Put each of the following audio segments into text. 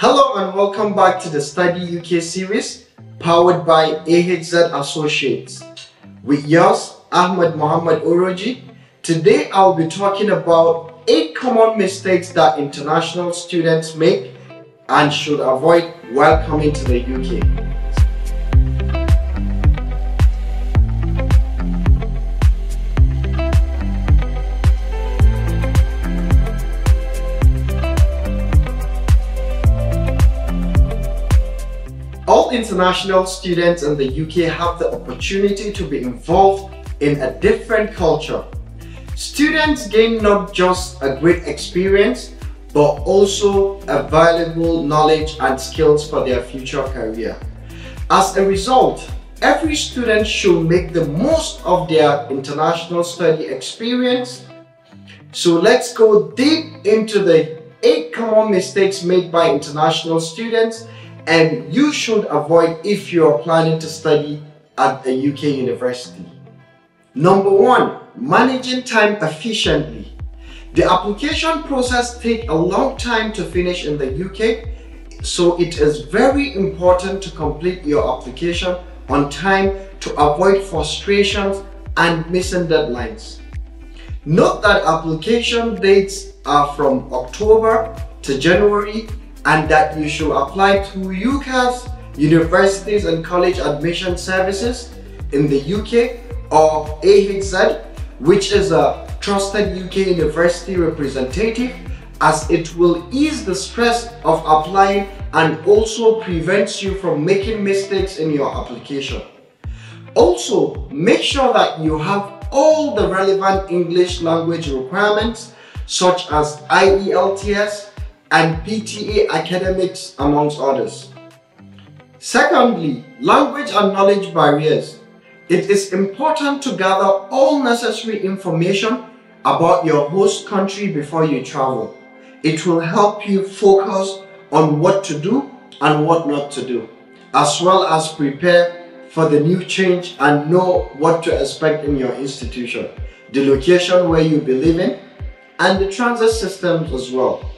Hello and welcome back to the Study UK series powered by AHZ Associates. With yours, Ahmed Mohammed Oroji. Today I'll be talking about 8 common mistakes that international students make and should avoid while coming to the UK. All international students in the UK have the opportunity to be involved in a different culture. Students gain not just a great experience, but also a valuable knowledge and skills for their future career. As a result, every student should make the most of their international study experience. So let's go deep into the 8 common mistakes made by international students and you should avoid if you're planning to study at a UK university. Number one, managing time efficiently. The application process takes a long time to finish in the UK, so it is very important to complete your application on time to avoid frustrations and missing deadlines. Note that application dates are from October to January and that you should apply to UCAS, Universities and College Admission Services in the UK or AHZ, which is a trusted UK university representative as it will ease the stress of applying and also prevents you from making mistakes in your application. Also, make sure that you have all the relevant English language requirements such as IELTS, and PTE academics amongst others. Secondly, language and knowledge barriers. It is important to gather all necessary information about your host country before you travel. It will help you focus on what to do and what not to do, as well as prepare for the new change and know what to expect in your institution, the location where you'll be living, and the transit systems as well.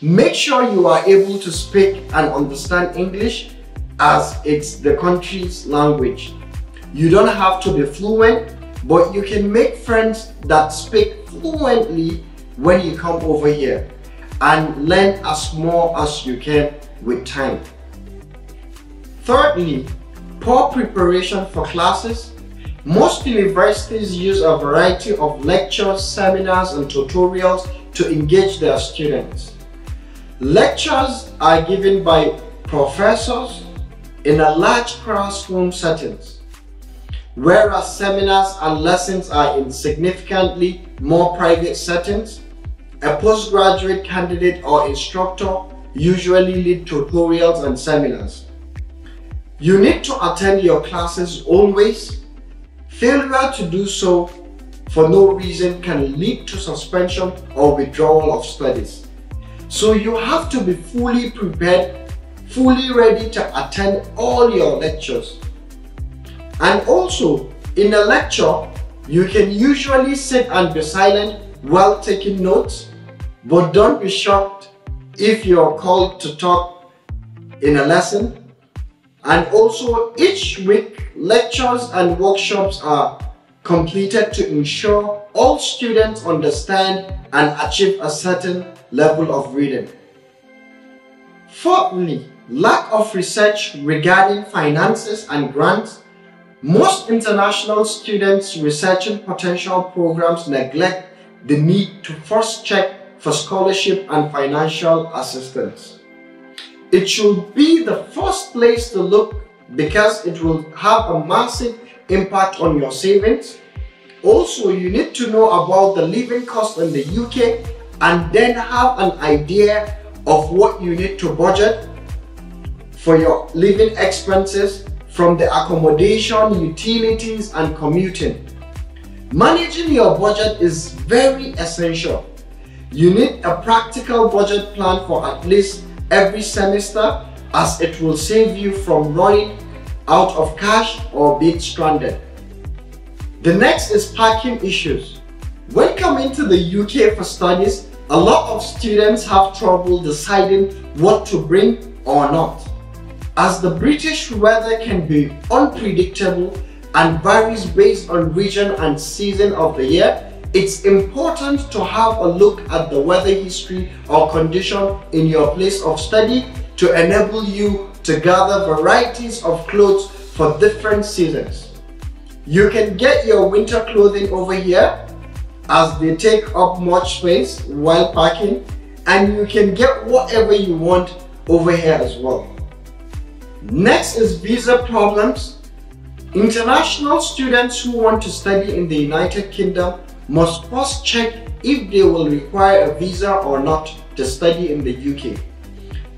Make sure you are able to speak and understand English as it's the country's language. You don't have to be fluent, but you can make friends that speak fluently when you come over here and learn as more as you can with time. Thirdly, poor preparation for classes. Most universities use a variety of lectures, seminars, and tutorials to engage their students. Lectures are given by professors in a large classroom settings, whereas seminars and lessons are in significantly more private settings. A postgraduate candidate or instructor usually lead tutorials and seminars. You need to attend your classes always. Failure to do so for no reason can lead to suspension or withdrawal of studies. So you have to be fully prepared, fully ready to attend all your lectures. And also, in a lecture, you can usually sit and be silent while taking notes, but don't be shocked if you're called to talk in a lesson. And also, each week, lectures and workshops are completed to ensure all students understand and achieve a certain level of reading. Fourthly, lack of research regarding finances and grants. Most international students researching potential programs neglect the need to first check for scholarship and financial assistance. It should be the first place to look because it will have a massive impact on your savings. Also, you need to know about the living cost in the UK and then have an idea of what you need to budget for your living expenses from the accommodation, utilities, and commuting. Managing your budget is very essential. You need a practical budget plan for at least every semester as it will save you from running out of cash or being stranded. The next is parking issues. When coming to the UK for studies, a lot of students have trouble deciding what to bring or not. As the British weather can be unpredictable and varies based on region and season of the year, it's important to have a look at the weather history or condition in your place of study to enable you to gather varieties of clothes for different seasons. You can get your winter clothing over here as they take up much space while packing and you can get whatever you want over here as well. Next is visa problems. International students who want to study in the United Kingdom must first check if they will require a visa or not to study in the UK.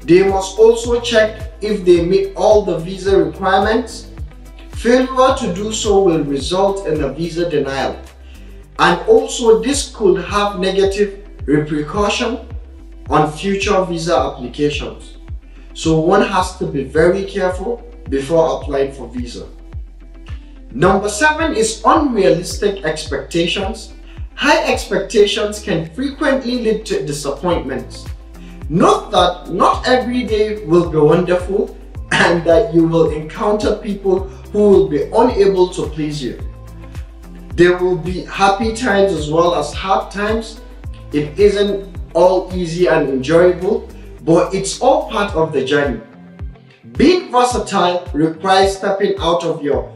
They must also check if they meet all the visa requirements. Failure to do so will result in a visa denial. And also this could have negative repercussion on future visa applications. So one has to be very careful before applying for visa. Number seven is unrealistic expectations High expectations can frequently lead to disappointments. Note that not every day will be wonderful and that you will encounter people who will be unable to please you. There will be happy times as well as hard times. It isn't all easy and enjoyable, but it's all part of the journey. Being versatile requires stepping out of your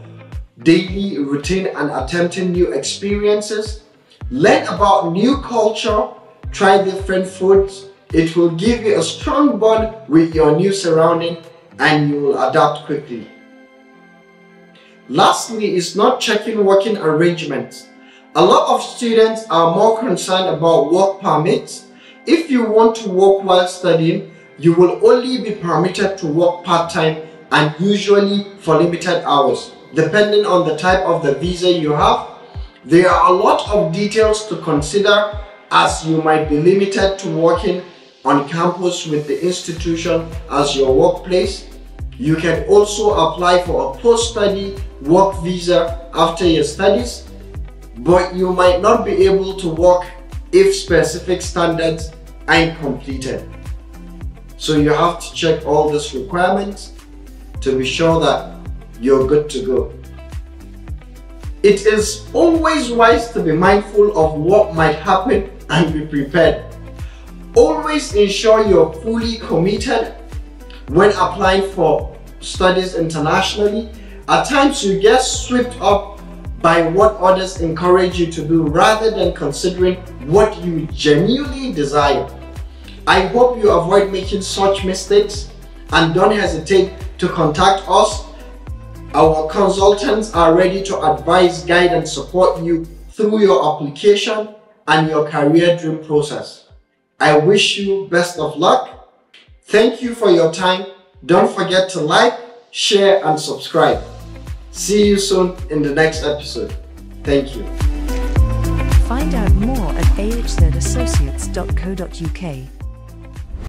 daily routine and attempting new experiences Learn about new culture, try different foods. It will give you a strong bond with your new surrounding and you will adapt quickly. Lastly is not checking working arrangements. A lot of students are more concerned about work permits. If you want to work while studying, you will only be permitted to work part-time and usually for limited hours, depending on the type of the visa you have there are a lot of details to consider as you might be limited to working on campus with the institution as your workplace. You can also apply for a post-study work visa after your studies, but you might not be able to work if specific standards aren't completed. So you have to check all these requirements to be sure that you're good to go. It is always wise to be mindful of what might happen and be prepared. Always ensure you're fully committed when applying for studies internationally. At times you get swept up by what others encourage you to do rather than considering what you genuinely desire. I hope you avoid making such mistakes and don't hesitate to contact us our consultants are ready to advise, guide and support you through your application and your career dream process. I wish you best of luck. Thank you for your time. Don't forget to like, share and subscribe. See you soon in the next episode. Thank you. Find out more at ahzassociates.co.uk.